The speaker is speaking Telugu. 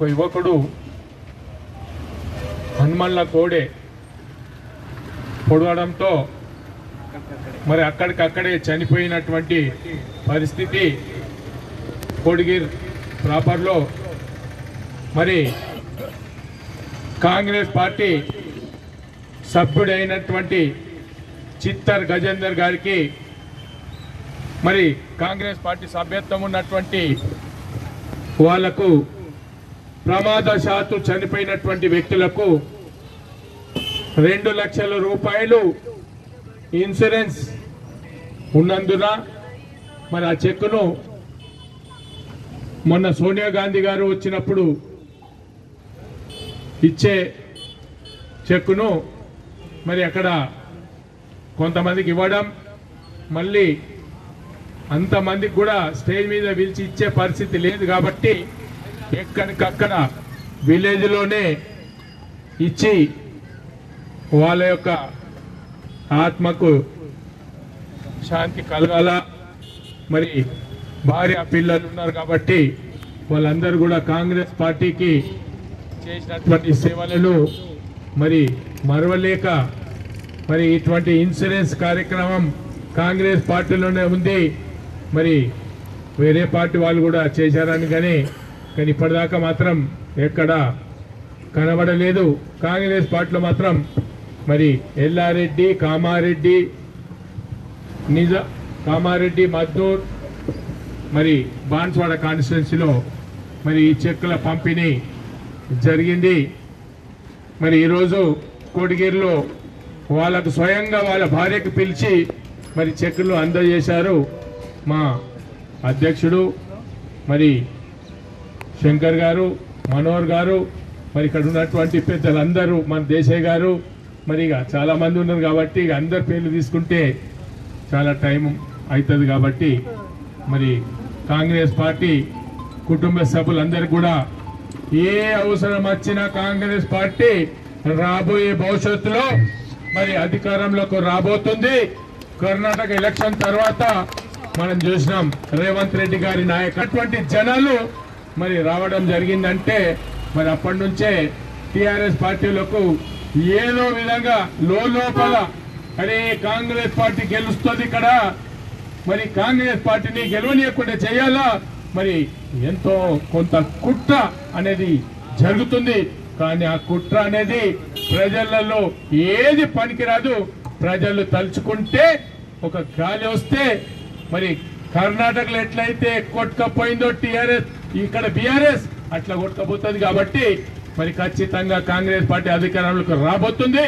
ఒక యువకుడు హనుమన్ల కోడే పొడవడంతో మరి అక్కడికక్కడే చనిపోయినటువంటి పరిస్థితి కోడిగిర్ ప్రాపర్లో. మరి కాంగ్రెస్ పార్టీ సభ్యుడైనటువంటి చిత్తర్ గజేందర్ గారికి మరి కాంగ్రెస్ పార్టీ సభ్యత్వం ఉన్నటువంటి వాళ్ళకు ప్రమాదశాత్తు చనిపోయినటువంటి వ్యక్తులకు రెండు లక్షల రూపాయలు ఇన్సూరెన్స్ ఉన్నందున మరి ఆ చెక్కును మొన్న సోనియా గాంధీ గారు వచ్చినప్పుడు ఇచ్చే చెక్కును మరి అక్కడ కొంతమందికి ఇవ్వడం మళ్ళీ అంతమందికి కూడా స్టేజ్ మీద పిలిచి ఇచ్చే పరిస్థితి లేదు కాబట్టి ఎక్కడికక్కడ విలేజ్లోనే ఇచ్చి వాళ్ళ యొక్క ఆత్మకు శాంతి కలగాల. మరి భార్య పిల్లలు ఉన్నారు కాబట్టి వాళ్ళందరూ కూడా కాంగ్రెస్ పార్టీకి చేసినటువంటి సేవలను మరి మరవలేక మరి ఇటువంటి ఇన్సూరెన్స్ కార్యక్రమం కాంగ్రెస్ పార్టీలోనే ఉంది. మరి వేరే పార్టీ వాళ్ళు కూడా చేశారని కానీ కానీ ఇప్పటిదాకా మాత్రం ఎక్కడ కనబడలేదు. కాంగ్రెస్ పార్టీలో మాత్రం మరి ఎల్లారెడ్డి కామారెడ్డి నిజ కామారెడ్డి మద్దూర్ మరి బాన్స్వాడ కాన్స్టిట్యున్సీలో మరి ఈ చెక్కుల పంపిణీ జరిగింది. మరి ఈరోజు కోటిగిరిలో వాళ్ళకు స్వయంగా వాళ్ళ భార్యకు పిలిచి మరి చెక్కులు అందజేశారు మా అధ్యక్షుడు. మరి శంకర్ గారు మనోహర్ గారు మరి ఇక్కడ ఉన్నటువంటి పెద్దలందరూ మన దేశయ్య గారు మరి ఇక చాలా మంది ఉన్నారు కాబట్టి ఇక అందరి పేర్లు తీసుకుంటే చాలా టైం అవుతుంది కాబట్టి మరి కాంగ్రెస్ పార్టీ కుటుంబ సభ్యులందరూ కూడా ఏ అవసరం వచ్చినా కాంగ్రెస్ పార్టీ రాబోయే భవిష్యత్తులో మరి అధికారంలోకి రాబోతుంది. కర్ణాటక ఎలక్షన్ తర్వాత మనం చూసినాం రేవంత్ రెడ్డి గారి నాయకటువంటి జనాలు మరి రావడం జరిగిందంటే మరి అప్పటి నుంచే టిఆర్ఎస్ పార్టీలకు ఏదో విధంగా లోపల అరే కాంగ్రెస్ పార్టీ గెలుస్తుంది ఇక్కడ. మరి కాంగ్రెస్ పార్టీని గెలవనీయకుండా చేయాలా? మరి ఎంతో కొంత కుట్ర అనేది జరుగుతుంది. కానీ ఆ కుట్ర అనేది ప్రజలలో ఏది పనికిరాదు. ప్రజలు తలుచుకుంటే ఒక గాలి వస్తే మరి కర్ణాటకలో ఎట్లయితే కొట్టుకపోయిందో టిఆర్ఎస్ ఇక్కడ బీఆర్ఎస్ అట్లా కొట్టుకపోతుంది కాబట్టి మరి ఖచ్చితంగా కాంగ్రెస్ పార్టీ అధికారంలోకి రాబోతుంది.